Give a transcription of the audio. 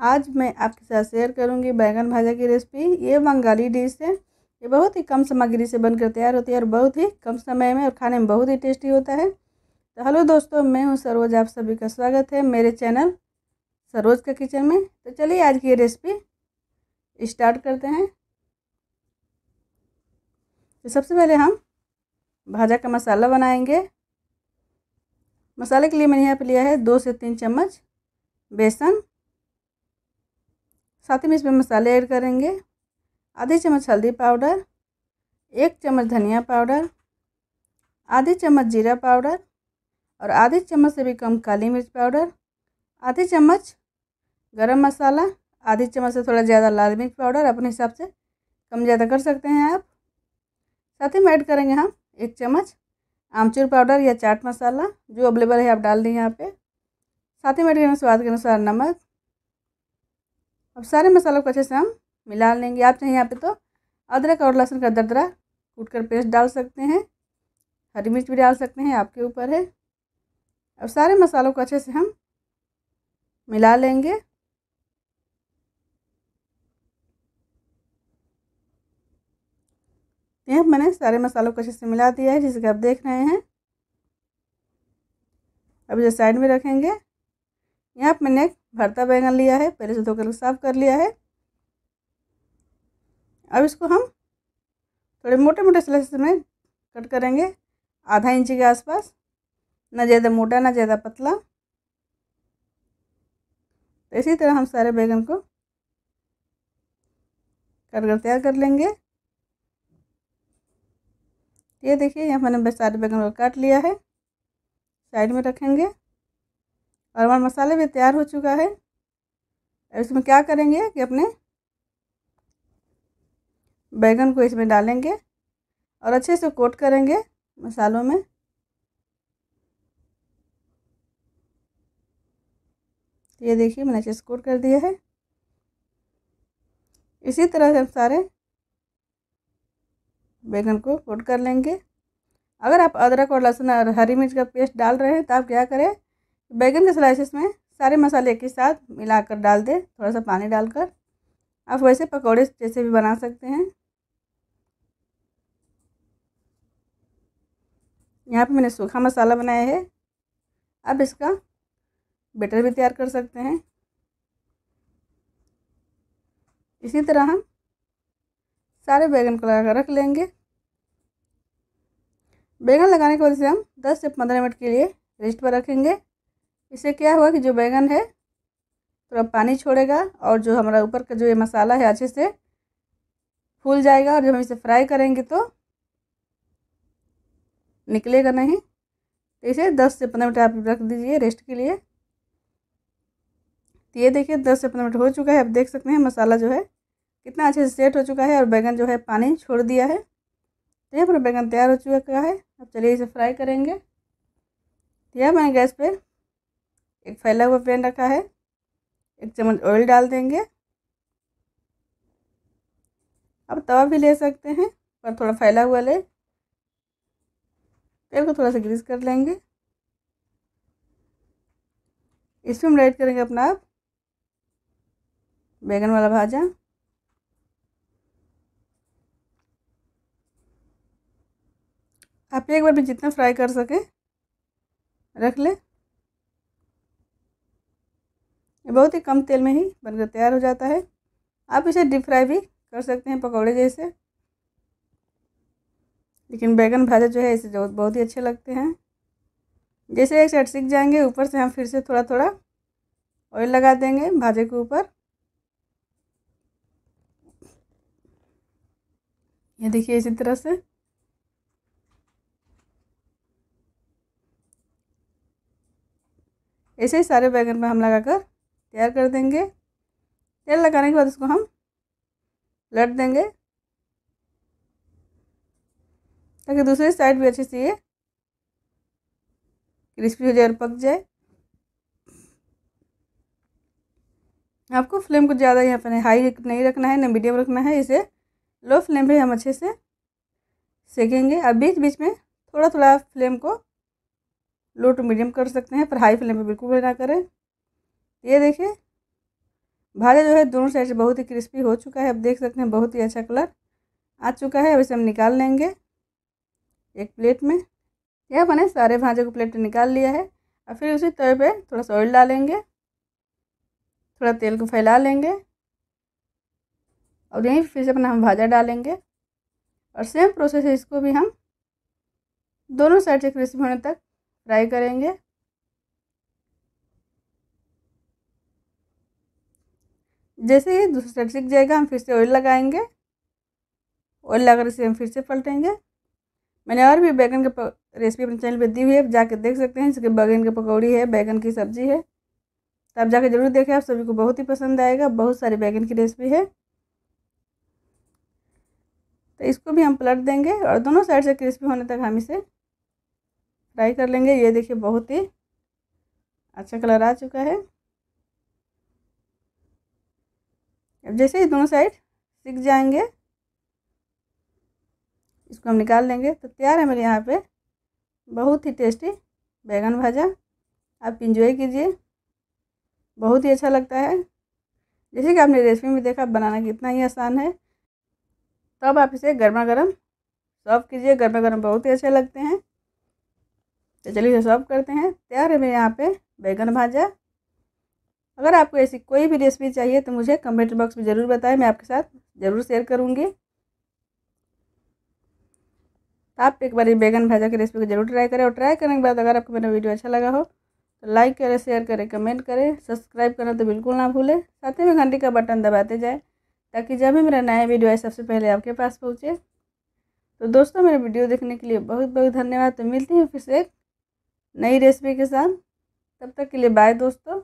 आज मैं आपके साथ शेयर करूँगी बैगन भाजा की रेसिपी ये बंगाली डिश है। ये बहुत ही कम सामग्री से बनकर तैयार होती है और बहुत ही कम समय में और खाने में बहुत ही टेस्टी होता है। तो हेलो दोस्तों, मैं हूँ सरोज। आप सभी का स्वागत है मेरे चैनल सरोज का किचन में। तो चलिए आज की ये रेसिपी स्टार्ट करते हैं। तो सबसे पहले हम भाजा का मसाला बनाएँगे। मसाले के लिए मैंने यहाँ पे लिया है दो से तीन चम्मच बेसन साथ ही में इसमें मसाले ऐड करेंगे। आधी चम्मच हल्दी पाउडर, एक चम्मच धनिया पाउडर, आधे चम्मच जीरा पाउडर और आधे चम्मच से भी कम काली मिर्च पाउडर, आधे चम्मच गरम मसाला, आधे चम्मच से थोड़ा ज़्यादा लाल मिर्च पाउडर, अपने हिसाब से कम ज़्यादा कर सकते हैं आप। साथ ही में ऐड करेंगे हम एक चम्मच आमचूर पाउडर या चाट मसाला, जो अवेलेबल है आप डाल दें यहाँ पे। साथ ही में ऐड करेंगे स्वाद के अनुसार नमक अब सारे मसालों को अच्छे से हम मिला लेंगे। आप चाहें यहाँ पे तो अदरक और लहसुन का दरदरा कूट कर पेस्ट डाल सकते हैं। हरी मिर्च भी डाल सकते हैं, आपके ऊपर है। अब सारे मसालों को अच्छे से हम मिला लेंगे। यहाँ मैंने सारे मसालों को अच्छे से मिला दिया है, जिसे आप देख रहे हैं। अब इसे साइड में रखेंगे। यहाँ पर मैंने भरता बैंगन लिया है, पहले से धोकर साफ़ कर लिया है। अब इसको हम थोड़े मोटे मोटे स्लाइस में कट करेंगे, आधा इंच के आसपास, ना ज़्यादा मोटा, ना ज़्यादा पतला। तो इसी तरह हम सारे बैंगन को कट कर तैयार कर लेंगे। ये देखिए, यहाँ मैंने सारे बैंगन को काट लिया है, साइड में रखेंगे। और हमारा मसाले भी तैयार हो चुका है। अब इसमें क्या करेंगे कि अपने बैगन को इसमें डालेंगे और अच्छे से कोट करेंगे मसालों में। ये देखिए, मैंने अच्छे से कोट कर दिया है। इसी तरह से हम सारे बैगन को कोट कर लेंगे। अगर आप अदरक और लहसुन और हरी मिर्च का पेस्ट डाल रहे हैं तो आप क्या करें? बैगन के स्लाइसिस में सारे मसाले एक ही साथ मिलाकर डाल दें थोड़ा सा पानी डालकर। आप वैसे पकौड़े जैसे भी बना सकते हैं। यहाँ पे मैंने सूखा मसाला बनाया है। अब इसका बेटर भी तैयार कर सकते हैं। इसी तरह हम सारे बैगन को लगा कर रख लेंगे। बैगन लगाने के वजह से हम 10 से 15 मिनट के लिए रेस्ट पर रखेंगे। इससे क्या हुआ कि जो बैंगन है, थोड़ा पानी छोड़ेगा और जो हमारा ऊपर का जो ये मसाला है अच्छे से फूल जाएगा और जब हम इसे फ्राई करेंगे तो निकलेगा नहीं। तो इसे 10 से पंद्रह मिनट आप रख दीजिए रेस्ट के लिए। तो ये देखिए 10 से पंद्रह मिनट हो चुका है, आप देख सकते हैं मसाला जो है कितना अच्छे से सेट हो चुका है और बैंगन जो है पानी छोड़ दिया है। तो यहाँ पर बैगन तैयार हो चुका है, अब चलिए इसे फ्राई करेंगे। तो यह मैंने गैस पे एक फैला हुआ पैन रखा है। एक चम्मच ऑयल डाल देंगे। अब तवा भी ले सकते हैं, पर थोड़ा फैला हुआ ले। तेल को थोड़ा सा ग्रीस कर लेंगे। इसमें हम रेड करेंगे अपना आप। बैगन वाला भाजा। आप एक बार भी जितना फ्राई कर सके, रख ले। ये बहुत ही कम तेल में ही बनकर तैयार हो जाता है। आप इसे डीप फ्राई भी कर सकते हैं पकौड़े जैसे। लेकिन बैगन भाजा जो है, इसे जो बहुत ही अच्छे लगते हैं। जैसे एक साइड सीख जाएँगे, ऊपर से हम फिर से थोड़ा थोड़ा ऑयल लगा देंगे भाजे के ऊपर। ये देखिए इसी तरह से। ऐसे ही सारे बैगन में हम लगाकर तैयार कर देंगे। तेल लगाने के बाद इसको हम लट देंगे। ताकि दूसरी साइड भी अच्छे से ये क्रिस्पी हो जाए और पक जाए। आपको फ्लेम को ज़्यादा यहाँ पर हाई नहीं रखना है, ना मीडियम रखना है, इसे लो फ्लेम पे हम अच्छे से सेकेंगे। अब बीच बीच में थोड़ा थोड़ा फ्लेम को लो टू मीडियम कर सकते हैं, पर हाई फ्लेम पे बिल्कुल भी ना करें। ये देखिए। भाजा जो है दोनों साइड से बहुत ही क्रिस्पी हो चुका है। अब देख सकते हैं बहुत ही अच्छा कलर आ चुका है। अब इसे हम निकाल लेंगे एक प्लेट में। यह मैंने सारे भाजे को प्लेट निकाल लिया है। और फिर उसी तवे पे थोड़ा सा ऑयल डालेंगे। थोड़ा तेल को फैला लेंगे। और यहीं फिर से अपना हम भाजा डालेंगे। और सेम प्रोसेस है, इसको भी हम दोनों साइड से क्रिस्पी होने तक फ्राई करेंगे। जैसे ही दूसरी साइड सीख जाएगा, हम फिर से ऑयल लगाएँगे। ऑयल लगाकर इसे हम फिर से पलटेंगे। मैंने और भी बैगन का रेसिपी अपने चैनल पर दी हुई है जाके देख सकते हैं। इसके बैगन की पकौड़ी है बैगन की सब्ज़ी है। तो आप जाके ज़रूर देखें, आप सभी को बहुत ही पसंद आएगा। बहुत सारी बैगन की रेसिपी है। तो इसको भी हम पलट देंगे और दोनों साइड से क्रिस्पी होने तक हम इसे फ्राई कर लेंगे। ये देखिए बहुत ही अच्छा कलर आ चुका है। अब जैसे ही दोनों साइड सीख जाएँगे, इसको हम निकाल लेंगे। तो तैयार है मेरे यहाँ पे। बहुत ही टेस्टी बैगन भाजा। आप इंजॉय कीजिए। बहुत ही अच्छा लगता है। जैसे कि आपने रेसिपी में देखा, बनाना कितना ही आसान है। तब आप इसे गर्मा गर्म सर्व कीजिए। गर्मा गर्म बहुत ही अच्छे लगते हैं। तो चलिए इसे सर्व करते हैं। तैयार है मेरे यहाँ पे बैगन भाजा। अगर आपको ऐसी कोई भी रेसिपी चाहिए तो मुझे कमेंट बॉक्स में ज़रूर बताएँ, मैं आपके साथ ज़रूर शेयर करूँगी। तो आप एक बार बैगन भाजा की रेसिपी को ज़रूर ट्राई करें और ट्राई करने के बाद अगर आपको मेरा वीडियो अच्छा लगा हो तो लाइक करें शेयर करें कमेंट करें सब्सक्राइब करना तो बिल्कुल ना भूलें। साथ ही में घंटी का बटन दबाते जाए, ताकि जब भी मेरा नया वीडियो आए, सबसे पहले आपके पास पहुँचे। तो दोस्तों, मेरे वीडियो देखने के लिए बहुत बहुत धन्यवाद। तो मिलती हैं फिर से एक नई रेसिपी के साथ। तब तक के लिए बाय दोस्तों।